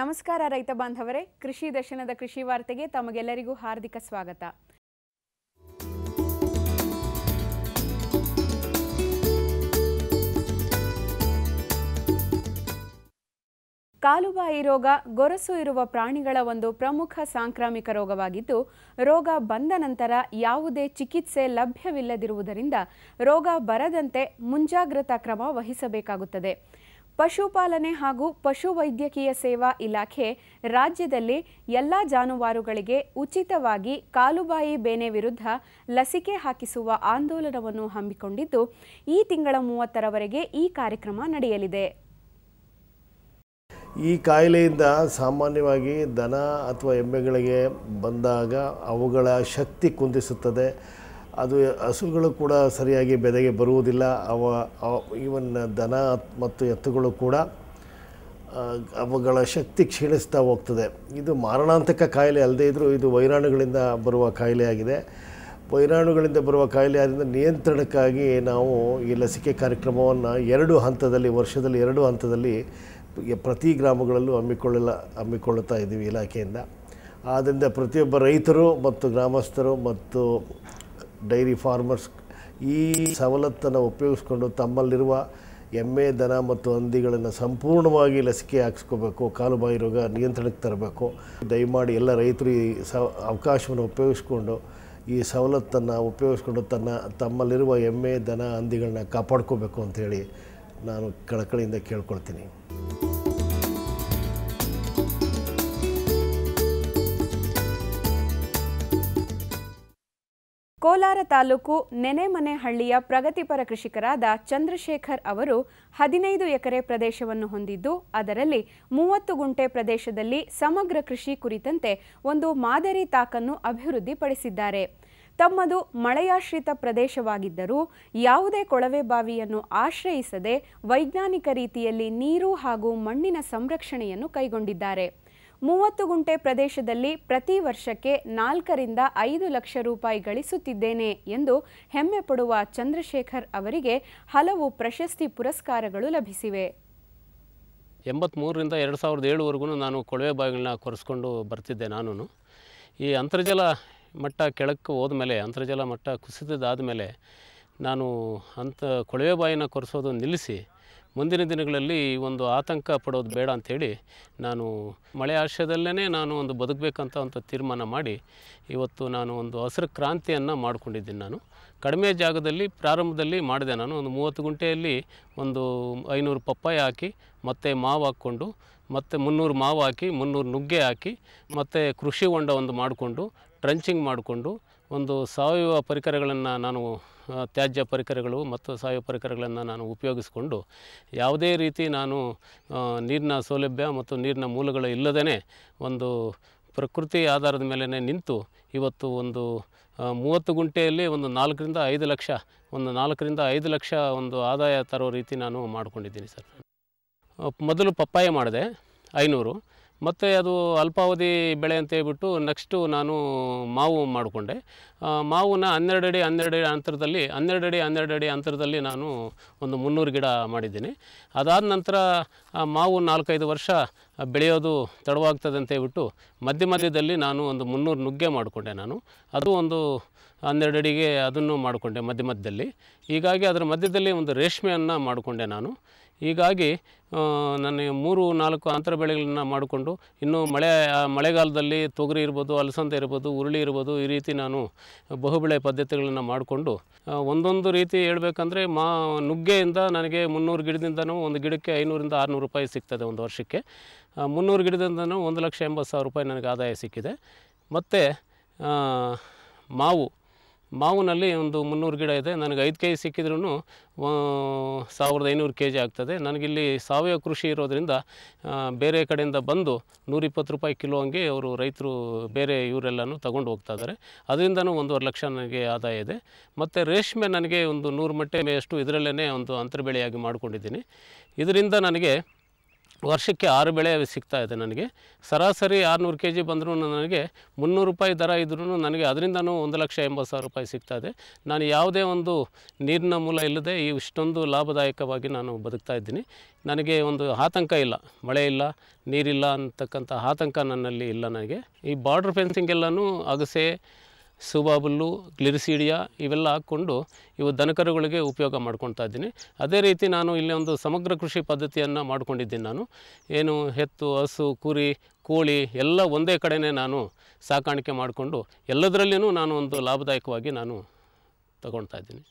ನಮಸ್ಕಾರ ರೈತ ಬಾಂಧವರೇ. ಕೃಷಿ ದರ್ಶನದ ಕೃಷಿ ವಾರ್ತೆಗೆ ತಮಗೆಲ್ಲರಿಗೂ ಹಾರ್ದಿಕ ಸ್ವಾಗತ. ಕಾಲುಬಾಯಿ ರೋಗ, ಗೊರಸು ಇರುವ ಪ್ರಾಣಿಗಳ ಒಂದು ಪ್ರಮುಖ ಸಾಂಕ್ರಾಮಿಕ ರೋಗವಾಗಿದ್ದು, ರೋಗ ಬಂದ ನಂತರ ಯಾವುದೇ ಚಿಕಿತ್ಸೆ ಲಭ್ಯವಿಲ್ಲದಿರುವುದರಿಂದ ರೋಗ ಬರದಂತೆ ಮುಂಜಾಗ್ರತಾ ಕ್ರಮ ವಹಿಸಬೇಕಾಗುತ್ತದೆ. ಪಶುಪಾಲನೆ ಹಾಗೂ ಪಶುವೈದ್ಯಕೀಯ ಸೇವಾ ಇಲಾಖೆ ರಾಜ್ಯದಲ್ಲಿ ಎಲ್ಲ ಜಾನುವಾರುಗಳಿಗೆ ಉಚಿತವಾಗಿ ಕಾಲುಬಾಯಿ ಬೇನೆ ವಿರುದ್ಧ ಲಸಿಕೆ ಹಾಕಿಸುವ ಆಂದೋಲನವನ್ನು ಹಮ್ಮಿಕೊಂಡಿದ್ದು, ಈ ತಿಂಗಳ ಮೂವತ್ತರವರೆಗೆ ಈ ಕಾರ್ಯಕ್ರಮ ನಡೆಯಲಿದೆ. ಈ ಕಾಯಿಲೆಯಿಂದ ಸಾಮಾನ್ಯವಾಗಿ ದನ ಅಥವಾ ಎಮ್ಮೆಗಳಿಗೆ ಬಂದಾಗ ಅವುಗಳ ಶಕ್ತಿ ಕುಂದಿಸುತ್ತದೆ. ಅದು ಹಸುಗಳು ಕೂಡ ಸರಿಯಾಗಿ ಬೆದೆಗೆ ಬರುವುದಿಲ್ಲ. ಅವ ಈವನ್ ದನ ಮತ್ತು ಎತ್ತುಗಳು ಕೂಡ ಅವುಗಳ ಶಕ್ತಿ ಕ್ಷೀಣಿಸ್ತಾ ಹೋಗ್ತದೆ. ಇದು ಮಾರಣಾಂತಿಕ ಕಾಯಿಲೆ ಅಲ್ಲದೇ ಇದ್ದರೂ ಇದು ವೈರಾಣುಗಳಿಂದ ಬರುವ ಕಾಯಿಲೆಯಾಗಿದೆ ವೈರಾಣುಗಳಿಂದ ಬರುವ ಕಾಯಿಲೆ ಆದ್ದರಿಂದ ನಿಯಂತ್ರಣಕ್ಕಾಗಿ ನಾವು ಈ ಲಸಿಕೆ ಕಾರ್ಯಕ್ರಮವನ್ನು ಎರಡು ಹಂತದಲ್ಲಿ, ವರ್ಷದಲ್ಲಿ ಎರಡು ಹಂತದಲ್ಲಿ ಪ್ರತಿ ಗ್ರಾಮಗಳಲ್ಲೂ ಹಮ್ಮಿಕೊಳ್ಳಲ, ಹಮ್ಮಿಕೊಳ್ಳುತ್ತಾ ಇದ್ದೀವಿ ಇಲಾಖೆಯಿಂದ. ಆದ್ದರಿಂದ ಪ್ರತಿಯೊಬ್ಬ ರೈತರು ಮತ್ತು ಗ್ರಾಮಸ್ಥರು ಮತ್ತು ಡೈರಿ ಫಾರ್ಮರ್ಸ್ ಈ ಸವಲತ್ತನ್ನು ಉಪಯೋಗಿಸ್ಕೊಂಡು ತಮ್ಮಲ್ಲಿರುವ ಎಮ್ಮೆ, ದನ ಮತ್ತು ಹಂದಿಗಳನ್ನು ಸಂಪೂರ್ಣವಾಗಿ ಲಸಿಕೆ ಹಾಕಿಸ್ಕೋಬೇಕು ಕಾಲುಬಾಯಿ ರೋಗ ನಿಯಂತ್ರಣಕ್ಕೆ ತರಬೇಕು. ದಯಮಾಡಿ ಎಲ್ಲ ರೈತರು ಈ ಸ ಅವಕಾಶವನ್ನು ಉಪಯೋಗಿಸ್ಕೊಂಡು ಈ ಸವಲತ್ತನ್ನು ಉಪಯೋಗಿಸ್ಕೊಂಡು ತನ್ನ ತಮ್ಮಲ್ಲಿರುವ ಎಮ್ಮೆ, ದನ, ಹಂದಿಗಳನ್ನ ಕಾಪಾಡ್ಕೋಬೇಕು ಅಂಥೇಳಿ ನಾನು ಕಳಕಳಿಯಿಂದ ಕೇಳ್ಕೊಳ್ತೀನಿ. ಕೋಲಾರ ತಾಲೂಕು ನೆನೆಮನೆಹಳ್ಳಿಯ ಪ್ರಗತಿಪರ ಕೃಷಿಕರಾದ ಚಂದ್ರಶೇಖರ್ ಅವರು ಹದಿನೈದು ಎಕರೆ ಪ್ರದೇಶವನ್ನು ಹೊಂದಿದ್ದು, ಅದರಲ್ಲಿ ಮೂವತ್ತು ಗುಂಟೆ ಪ್ರದೇಶದಲ್ಲಿ ಸಮಗ್ರ ಕೃಷಿ ಕುರಿತಂತೆ ಒಂದು ಮಾದರಿ ತಾಕನ್ನು ಅಭಿವೃದ್ಧಿಪಡಿಸಿದ್ದಾರೆ. ತಮ್ಮದು ಮಳೆಯಾಶ್ರಿತ ಪ್ರದೇಶವಾಗಿದ್ದರೂ ಯಾವುದೇ ಕೊಳವೆ ಬಾವಿಯನ್ನು ಆಶ್ರಯಿಸದೆ ವೈಜ್ಞಾನಿಕ ರೀತಿಯಲ್ಲಿ ನೀರು ಹಾಗೂ ಮಣ್ಣಿನ ಸಂರಕ್ಷಣೆಯನ್ನು ಕೈಗೊಂಡಿದ್ದಾರೆ. ಮೂವತ್ತು ಗುಂಟೆ ಪ್ರದೇಶದಲ್ಲಿ ಪ್ರತಿ ವರ್ಷಕ್ಕೆ ನಾಲ್ಕರಿಂದ ಐದು ಲಕ್ಷ ರೂಪಾಯಿ ಗಳಿಸುತ್ತಿದ್ದೇನೆ ಎಂದು ಹೆಮ್ಮೆ ಪಡುವ ಚಂದ್ರಶೇಖರ್ ಅವರಿಗೆ ಹಲವು ಪ್ರಶಸ್ತಿ ಪುರಸ್ಕಾರಗಳು ಲಭಿಸಿವೆ. ಎಂಬತ್ತ್ಮೂರರಿಂದ ಎರಡು ಸಾವಿರದ ಏಳುವರೆಗೂ ನಾನು ಕೊಳವೆ ಬಾವಿಗಳನ್ನ ಕೊರೆಸ್ಕೊಂಡು ಬರ್ತಿದ್ದೆ ನಾನು ಈ ಅಂತರ್ಜಲ ಮಟ್ಟ ಕೆಳಕ್ಕೆ ಹೋದ್ಮೇಲೆ, ಅಂತರ್ಜಲ ಮಟ್ಟ ಕುಸಿತದಾದಮೇಲೆ ನಾನು ಅಂತ ಕೊಳವೆ ಬಾವಿನ ಕೊರೆಸೋದು ನಿಲ್ಲಿಸಿ ಮುಂದಿನ ದಿನಗಳಲ್ಲಿ ಒಂದು ಆತಂಕ ಪಡೋದು ಬೇಡ ಅಂಥೇಳಿ ನಾನು ಮಳೆ ಆಶ್ರಯದಲ್ಲೇ ನಾನು ಒಂದು ಬದುಕಬೇಕಂತ ಒಂದು ತೀರ್ಮಾನ ಮಾಡಿ ಇವತ್ತು ನಾನು ಒಂದು ಹಸಿರು ಕ್ರಾಂತಿಯನ್ನು ಮಾಡ್ಕೊಂಡಿದ್ದೀನಿ ನಾನು. ಕಡಿಮೆ ಜಾಗದಲ್ಲಿ ಪ್ರಾರಂಭದಲ್ಲಿ ಮಾಡಿದೆ ನಾನು. ಒಂದು ಮೂವತ್ತು ಗುಂಟೆಯಲ್ಲಿ ಒಂದು ಐನೂರು ಪಪ್ಪಾಯ ಹಾಕಿ, ಮತ್ತು ಮಾವು ಹಾಕ್ಕೊಂಡು, ಮತ್ತು ಮುನ್ನೂರು ಮಾವು ಹಾಕಿ, ಮುನ್ನೂರು ನುಗ್ಗೆ ಹಾಕಿ, ಮತ್ತು ಕೃಷಿ ಹೊಂಡ ಒಂದು ಮಾಡಿಕೊಂಡು, ಟ್ರಂಚಿಂಗ್ ಮಾಡಿಕೊಂಡು, ಒಂದು ಸಾವಯವ ಪರಿಕರಗಳನ್ನು ನಾನು ತ್ಯಾಜ್ಯ ಪರಿಕರಗಳು ಮತ್ತು ಸಾವಯವ ಪರಿಕರಗಳನ್ನು ನಾನು ಉಪಯೋಗಿಸಿಕೊಂಡು ಯಾವುದೇ ರೀತಿ ನಾನು ನೀರಿನ ಸೌಲಭ್ಯ ಮತ್ತು ನೀರಿನ ಮೂಲಗಳು ಇಲ್ಲದೇ ಒಂದು ಪ್ರಕೃತಿ ಆಧಾರದ ಮೇಲೆ ನಿಂತು ಇವತ್ತು ಒಂದು ಮೂವತ್ತು ಗುಂಟೆಯಲ್ಲಿ ಒಂದು ನಾಲ್ಕರಿಂದ ಐದು ಲಕ್ಷ, ಒಂದು ನಾಲ್ಕರಿಂದ ಐದು ಲಕ್ಷ ಒಂದು ಆದಾಯ ತರೋ ರೀತಿ ನಾನು ಮಾಡ್ಕೊಂಡಿದ್ದೀನಿ ಸರ್. ಮೊದಲು ಪಪ್ಪಾಯ ಮಾಡಿದೆ, ಐನೂರು. ಮತ್ತು ಅದು ಅಲ್ಪಾವಧಿ ಬೆಳೆ ಅಂತ ಹೇಳ್ಬಿಟ್ಟು ನೆಕ್ಸ್ಟು ನಾನು ಮಾವು ಮಾಡಿಕೊಂಡೆ. ಮಾವನ್ನ ಹನ್ನೆರಡು ಅಡಿ ಹನ್ನೆರಡು ಅಡಿ ಅಂತರದಲ್ಲಿ, ಹನ್ನೆರಡು ಅಡಿ ಹನ್ನೆರಡು ಅಡಿ ಅಂತರದಲ್ಲಿ ನಾನು ಒಂದು ಮುನ್ನೂರು ಗಿಡ ಮಾಡಿದ್ದೀನಿ. ಅದಾದ ನಂತರ ಮಾವು ನಾಲ್ಕೈದು ವರ್ಷ ಬೆಳೆಯೋದು ತಡವಾಗ್ತದೆ ಅಂತ ಹೇಳ್ಬಿಟ್ಟು ಮಧ್ಯ ಮಧ್ಯದಲ್ಲಿ ನಾನು ಒಂದು ಮುನ್ನೂರು ನುಗ್ಗೆ ಮಾಡಿಕೊಂಡೆ ನಾನು. ಅದು ಒಂದು ಹನ್ನೆರಡು ಅಡಿಗೆ ಅದನ್ನು ಮಾಡಿಕೊಂಡೆ ಮಧ್ಯ ಮಧ್ಯದಲ್ಲಿ. ಹೀಗಾಗಿ ಅದರ ಮಧ್ಯದಲ್ಲಿ ಒಂದು ರೇಷ್ಮೆಯನ್ನು ಮಾಡಿಕೊಂಡೆ ನಾನು. ಹೀಗಾಗಿ ನನಗೆ ಮೂರು, ನಾಲ್ಕು ಅಂತರ ಬೆಳೆಗಳನ್ನು ಮಾಡಿಕೊಂಡು, ಇನ್ನು ಮಳೆ ಮಳೆಗಾಲದಲ್ಲಿ ತೊಗರಿ ಇರ್ಬೋದು, ಅಲಸಂದೆ ಇರ್ಬೋದು, ಉರುಳಿ ಇರ್ಬೋದು, ಈ ರೀತಿ ನಾನು ಬಹುಬೆಳೆ ಪದ್ಧತಿಗಳನ್ನು ಮಾಡಿಕೊಂಡು ಒಂದೊಂದು ರೀತಿ ಹೇಳ್ಬೇಕಂದ್ರೆ, ಮಾ, ನುಗ್ಗೆಯಿಂದ ನನಗೆ ಮುನ್ನೂರು ಗಿಡದಿಂದನೂ ಒಂದು ಗಿಡಕ್ಕೆ ಐನೂರಿಂದ ಆರುನೂರು ರೂಪಾಯಿ ಸಿಗ್ತದೆ ಒಂದು ವರ್ಷಕ್ಕೆ. ಮುನ್ನೂರು ಗಿಡದಿಂದನೂ ಒಂದು ಲಕ್ಷ ಎಂಬತ್ತು ಸಾವಿರ ರೂಪಾಯಿ ನನಗೆ ಆದಾಯ ಸಿಕ್ಕಿದೆ. ಮತ್ತು ಮಾವು ಮಾವಿನಲ್ಲಿ ಒಂದು ಮುನ್ನೂರು ಗಿಡ ಇದೆ. ನನಗೆ ಐದು ಕೆ ಜಿ ಸಿಕ್ಕಿದ್ರೂ ಸಾವಿರದ ಐನೂರು ಕೆ ಜಿ ಆಗ್ತದೆ. ನನಗಿಲ್ಲಿ ಸಾವಯವ ಕೃಷಿ ಇರೋದ್ರಿಂದ ಬೇರೆ ಕಡೆಯಿಂದ ಬಂದು ನೂರಿಪ್ಪತ್ತು ರೂಪಾಯಿ ಕಿಲೋ ಹಂಗೆ ಅವರು ರೈತರು ಬೇರೆ ಇವರೆಲ್ಲನೂ ತಗೊಂಡು ಹೋಗ್ತಾ ಇದ್ದಾರೆ. ಅದರಿಂದನೂ ಒಂದೂವರೆ ಲಕ್ಷ ನನಗೆ ಆದಾಯ ಇದೆ. ಮತ್ತು ರೇಷ್ಮೆ ನನಗೆ ಒಂದು ನೂರು ಮಟ್ಟೆ ಅಷ್ಟು ಇದರಲ್ಲೇ ಒಂದು ಅಂತರ್ಬೆಳೆಯಾಗಿ ಮಾಡ್ಕೊಂಡಿದ್ದೀನಿ. ಇದರಿಂದ ನನಗೆ ವರ್ಷಕ್ಕೆ ಆರು ಬೆಳೆ ಸಿಗ್ತಾ ಇದೆ ನನಗೆ. ಸರಾಸರಿ ಆರುನೂರು ಕೆ ಜಿ ಬಂದರೂ ನನಗೆ ಮುನ್ನೂರು ರೂಪಾಯಿ ದರ ಇದ್ರೂ ನನಗೆ ಅದರಿಂದನೂ ಒಂದು ಲಕ್ಷ ಎಂಬತ್ತು ಸಾವಿರ ರೂಪಾಯಿ ಸಿಗ್ತಾ ಇದೆ. ನಾನು ಯಾವುದೇ ಒಂದು ನೀರಿನ ಮೂಲ ಇಲ್ಲದೆ ಈ ಇಷ್ಟೊಂದು ಲಾಭದಾಯಕವಾಗಿ ನಾನು ಬದುಕ್ತಾ ಇದ್ದೀನಿ. ನನಗೆ ಒಂದು ಆತಂಕ ಇಲ್ಲ. ಮಳೆ ಇಲ್ಲ, ನೀರಿಲ್ಲ ಅಂತಕ್ಕಂಥ ಆತಂಕ ನನ್ನಲ್ಲಿ ಇಲ್ಲ ನನಗೆ. ಈ ಬಾರ್ಡ್ರ್ ಫೆನ್ಸಿಂಗ್ ಎಲ್ಲನೂ ಅಗಸೆ ಸುಬಾಬುಲ್ಲು, ಗ್ಲಿರಿಸೀಡಿಯಾ ಇವೆಲ್ಲ ಹಾಕ್ಕೊಂಡು ಇವು ದನಕರುಗಳಿಗೆ ಉಪಯೋಗ ಮಾಡ್ಕೊಳ್ತಾ ಇದ್ದೀನಿ. ಅದೇ ರೀತಿ ನಾನು ಇಲ್ಲಿ ಒಂದು ಸಮಗ್ರ ಕೃಷಿ ಪದ್ಧತಿಯನ್ನು ಮಾಡ್ಕೊಂಡಿದ್ದೀನಿ ನಾನು. ಏನು ಎತ್ತು, ಹಸು, ಕುರಿ, ಕೋಳಿ ಎಲ್ಲ ಒಂದೇ ಕಡೆನೇ ನಾನು ಸಾಕಾಣಿಕೆ ಮಾಡಿಕೊಂಡು ಎಲ್ಲದರಲ್ಲಿಯೂ ನಾನು ಒಂದು ಲಾಭದಾಯಕವಾಗಿ ನಾನು ತಗೊಳ್ತಾ ಇದ್ದೀನಿ.